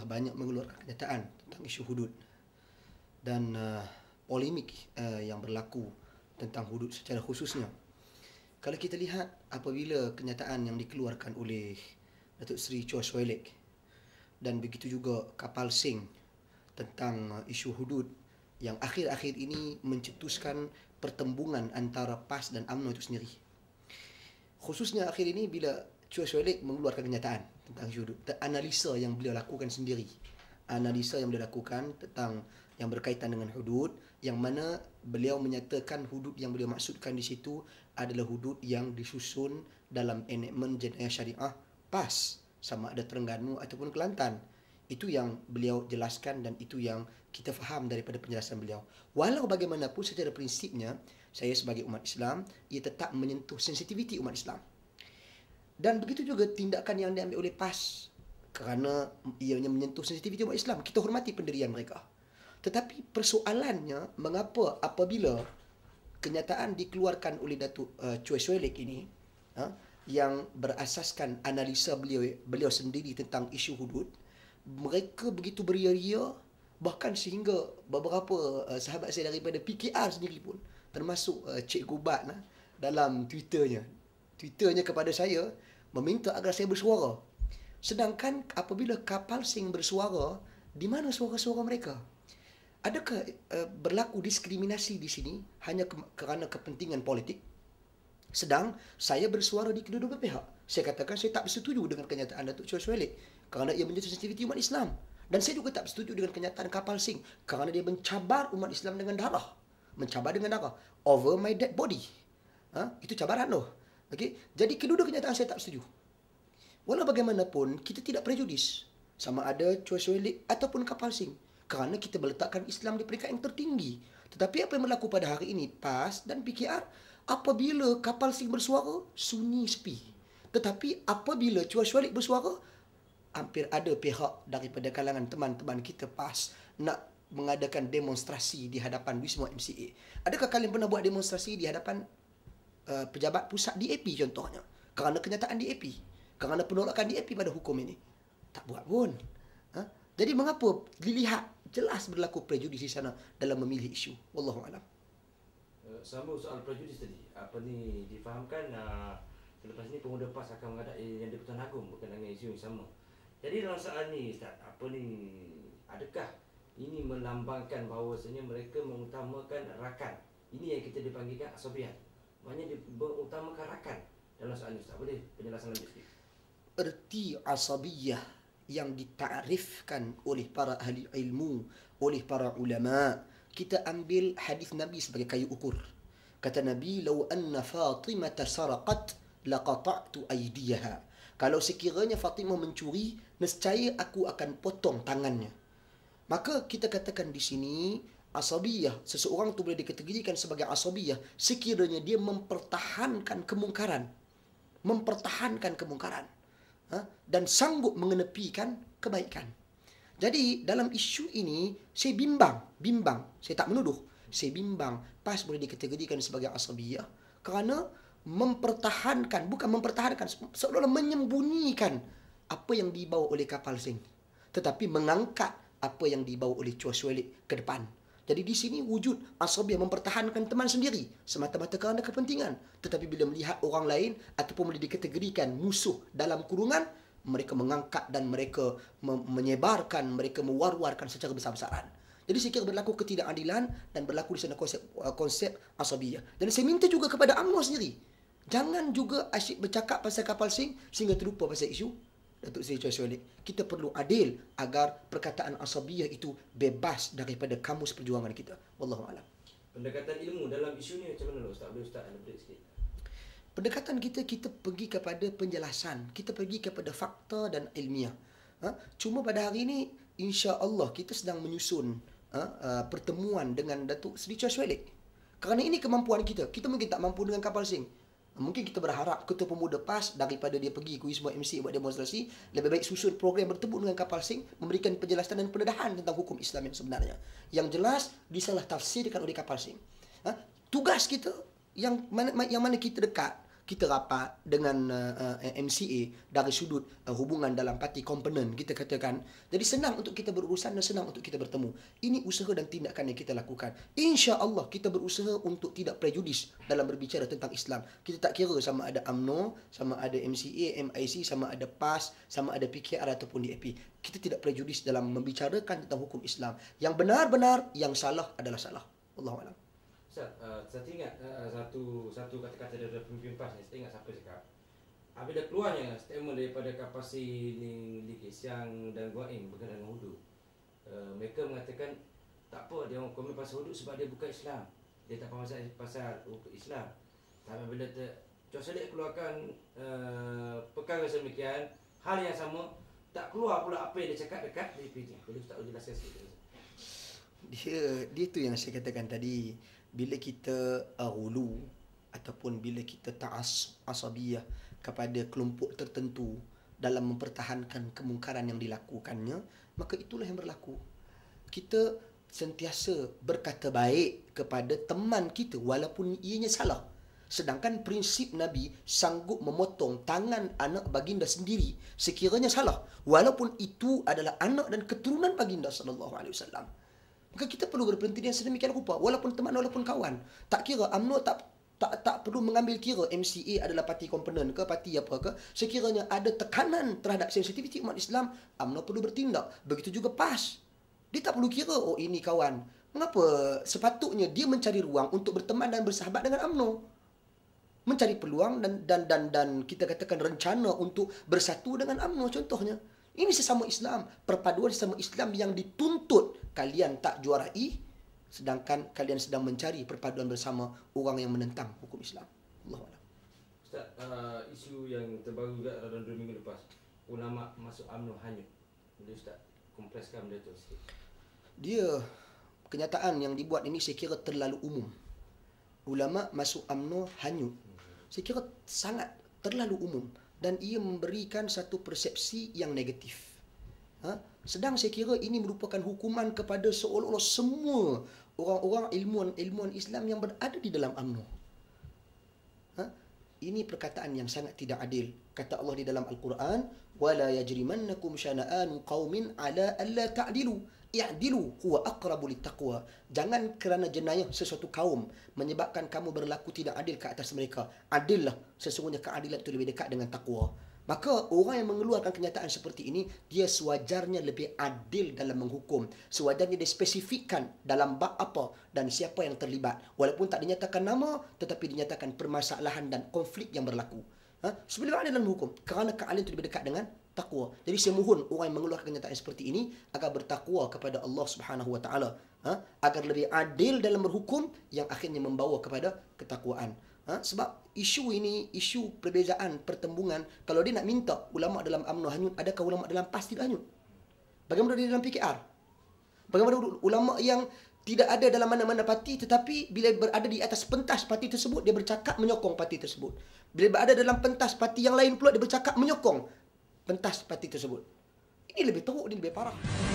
banyak mengeluarkan kenyataan tentang isu hudud dan uh, polemik uh, yang berlaku tentang hudud secara khususnya. Kalau kita lihat apabila kenyataan yang dikeluarkan oleh Datuk Seri Chua Swee Lek dan begitu juga kapal Sing tentang uh, isu hudud yang akhir-akhir ini mencetuskan pertembungan antara PAS dan UMNO itu sendiri. Khususnya akhir ini bila Chua Swee Lek mengeluarkan kenyataan tentang hudud, analisa yang beliau lakukan sendiri. Analisa yang beliau lakukan tentang yang berkaitan dengan hudud yang mana beliau menyatakan hudud yang beliau maksudkan di situ adalah hudud yang disusun dalam enakmen jenayah syariah PAS sama ada Terengganu ataupun Kelantan. Itu yang beliau jelaskan dan itu yang kita faham daripada penjelasan beliau. Walau bagaimanapun secara prinsipnya saya sebagai umat Islam ia tetap menyentuh sensitiviti umat Islam. Dan begitu juga tindakan yang diambil oleh PAS kerana ianya menyentuh sensitiviti umat Islam. Kita hormati pendirian mereka. Tetapi persoalannya mengapa apabila kenyataan dikeluarkan oleh Datuk uh, Choi Soelek ini uh, yang berasaskan analisa beliau beliau sendiri tentang isu hudud mereka begitu beria-ria bahkan sehingga beberapa uh, sahabat saya daripada PKR sendiri pun termasuk uh, Cik Gubat uh, dalam Twitternya Twitternya kepada saya meminta agar saya bersuara sedangkan apabila kapal sing bersuara di mana suara-suara mereka adakah uh, berlaku diskriminasi di sini hanya ke- kerana kepentingan politik? Sedang saya bersuara di kedua-dua pihak. Saya katakan saya tak bersetuju dengan kenyataan Datuk Choi Suelik kerana ia menjadi sensitiviti umat Islam. Dan saya juga tak bersetuju dengan kenyataan kapal sing kerana dia mencabar umat Islam dengan darah. Mencabar dengan darah. Over my dead body. Ha? Itu cabaran tu. Okay? Jadi kedua-dua kenyataan saya tak bersetuju. Walau bagaimanapun, kita tidak prejudis. Sama ada Choi Suelik ataupun kapal sing kerana kita meletakkan Islam di peringkat yang tertinggi. Tetapi apa yang berlaku pada hari ini PAS dan PKR apabila kapal sing bersuara sunyi sepi. Tetapi apabila Chua Syualik bersuara hampir ada pihak daripada kalangan teman-teman kita PAS nak mengadakan demonstrasi di hadapan Wisma MCA. Adakah kalian pernah buat demonstrasi di hadapan uh, pejabat pusat DAP contohnya? Kerana kenyataan DAP. Kerana penolakan DAP pada hukum ini. Tak buat pun. Ha? Jadi mengapa dilihat jelas berlaku prejudis di sana dalam memilih isu. Wallahu alam. Uh, sambung soal prejudis tadi. Apa ni difahamkan uh, selepas ni pemuda PAS akan menghadapi yang di-Pertuan Agong berkenaan dengan isu yang sama. Jadi dalam soal ni Ustaz, apa ni adakah ini melambangkan bahawasanya mereka mengutamakan rakan. Ini yang kita dipanggilkan asobian. Maknanya dia mengutamakan rakan dalam soal ni Ustaz. Boleh penjelasan lebih sikit? Erti asabiyah yang ditarifkan oleh para ahli ilmu, oleh para ulama. Kita ambil hadis Nabi sebagai kayu ukur. Kata Nabi, "Lau anna Fatimah saraqat laqata'tu aydiyaha." Kalau sekiranya Fatimah mencuri, nescaya aku akan potong tangannya. Maka kita katakan di sini asabiyah, seseorang tu boleh dikategorikan sebagai asabiyah sekiranya dia mempertahankan kemungkaran. Mempertahankan kemungkaran ha? dan sanggup mengenepikan kebaikan. Jadi dalam isu ini saya bimbang, bimbang. Saya tak menuduh. Saya bimbang PAS boleh dikategorikan sebagai asabiyah kerana mempertahankan, bukan mempertahankan, seolah-olah menyembunyikan apa yang dibawa oleh kapal sing. Tetapi mengangkat apa yang dibawa oleh Suelik ke depan. Jadi di sini wujud asabiyah mempertahankan teman sendiri semata-mata kerana kepentingan. Tetapi bila melihat orang lain ataupun boleh dikategorikan musuh dalam kurungan, mereka mengangkat dan mereka menyebarkan, mereka mewar-warkan secara besar-besaran. Jadi kira berlaku ketidakadilan dan berlaku di sana konsep uh, konsep asabiyah. Dan saya minta juga kepada UMNO sendiri. Jangan juga asyik bercakap pasal kapal sing sehingga terlupa pasal isu Datuk Seri Choi Solik. Kita perlu adil agar perkataan asabiyah itu bebas daripada kamus perjuangan kita. Wallahu a'lam. Pendekatan ilmu dalam isu ni macam mana Ustaz? Boleh Ustaz elaborate sikit? Pendekatan kita kita pergi kepada penjelasan, kita pergi kepada fakta dan ilmiah. Ha? Cuma pada hari ini insya-Allah kita sedang menyusun ha? uh, pertemuan dengan Datuk Seri Choi Solik. Kerana ini kemampuan kita. Kita mungkin tak mampu dengan kapal sing. Mungkin kita berharap ketua pemuda PAS daripada dia pergi ke Wisma MC buat demonstrasi, lebih baik susun program bertemu dengan kapal sing, memberikan penjelasan dan pendedahan tentang hukum Islam yang sebenarnya. Yang jelas disalah tafsirkan oleh kapal sing. Ha? Tugas kita yang mana yang mana kita dekat kita rapat dengan uh, uh, MCA dari sudut uh, hubungan dalam parti komponen kita katakan. Jadi senang untuk kita berurusan dan senang untuk kita bertemu. Ini usaha dan tindakan yang kita lakukan. insya-Allah kita berusaha untuk tidak prejudis dalam berbicara tentang Islam. Kita tak kira sama ada AMNO sama ada MCA MIC sama ada PAS sama ada PKR ataupun DAP kita tidak prejudis dalam membicarakan tentang hukum Islam. Yang benar-benar yang salah adalah salah. Allahu a'lam Ustaz, uh, saya ingat uh, satu satu kata-kata daripada pemimpin PAS ni, saya ingat siapa cakap. Apabila keluarnya statement daripada kapasi Ling Li Siang dan Guaing berkenaan dengan hudu. Uh, mereka mengatakan tak apa dia orang komen pasal hudu sebab dia bukan Islam. Dia tak pasal, pasal Islam. Tapi bila ter, Cik Salih keluarkan uh, perkara semikian, hal yang sama, tak keluar pula apa yang dia cakap dekat DPJ. Boleh Ustaz jelaskan sikit? Dia, dia tu yang saya katakan tadi bila kita uh, ataupun bila kita ta'as asabiyah kepada kelompok tertentu dalam mempertahankan kemungkaran yang dilakukannya maka itulah yang berlaku. Kita sentiasa berkata baik kepada teman kita walaupun ianya salah. Sedangkan prinsip nabi sanggup memotong tangan anak baginda sendiri sekiranya salah. Walaupun itu adalah anak dan keturunan baginda sallallahu alaihi wasallam Maka kita perlu berperhentian sedemikian rupa walaupun teman walaupun kawan. Tak kira UMNO tak tak tak perlu mengambil kira MCA adalah parti komponen ke parti apa ke. Sekiranya ada tekanan terhadap sensitiviti umat Islam UMNO perlu bertindak. Begitu juga PAS. Dia tak perlu kira oh ini kawan. Mengapa sepatutnya dia mencari ruang untuk berteman dan bersahabat dengan UMNO? Mencari peluang dan dan dan dan kita katakan rencana untuk bersatu dengan UMNO contohnya ini sesama Islam. Perpaduan sesama Islam yang dituntut kalian tak juarai sedangkan kalian sedang mencari perpaduan bersama orang yang menentang hukum Islam. Allah Allah. Ustaz, uh, isu yang terbaru juga dalam dua minggu lepas. Ulama masuk UMNO hanyut. Boleh Ustaz kompreskan benda tu sikit? Dia kenyataan yang dibuat ini saya kira terlalu umum. Ulama masuk UMNO hanyut. Saya kira sangat terlalu umum dan ia memberikan satu persepsi yang negatif. Ha? Sedang saya kira ini merupakan hukuman kepada seolah-olah semua orang-orang ilmuwan-ilmuwan Islam yang berada di dalam UMNO. Ini perkataan yang sangat tidak adil. Kata Allah di dalam Al-Quran, "Wala yajrimannakum syana'anu qaumin ala alla ta'dilu." i'dilu huwa aqrabu littaqwa jangan kerana jenayah sesuatu kaum menyebabkan kamu berlaku tidak adil ke atas mereka adillah sesungguhnya keadilan itu lebih dekat dengan takwa maka orang yang mengeluarkan kenyataan seperti ini dia sewajarnya lebih adil dalam menghukum sewajarnya dia spesifikkan dalam bab apa dan siapa yang terlibat walaupun tak dinyatakan nama tetapi dinyatakan permasalahan dan konflik yang berlaku ha? sebelum ada dalam hukum kerana keadilan itu lebih dekat dengan takwa. Jadi saya mohon orang yang mengeluarkan kenyataan seperti ini agar bertakwa kepada Allah Subhanahu Wa Taala, ha? agar lebih adil dalam berhukum yang akhirnya membawa kepada ketakwaan. Ha? Sebab isu ini isu perbezaan pertembungan kalau dia nak minta ulama dalam UMNO hanyut, adakah ulama dalam PAS tidak hanyut? Bagaimana dia dalam PKR? Bagaimana ulama yang tidak ada dalam mana-mana parti tetapi bila berada di atas pentas parti tersebut dia bercakap menyokong parti tersebut. Bila berada dalam pentas parti yang lain pula dia bercakap menyokong pentas parti tersebut. Ini lebih teruk, ini lebih parah.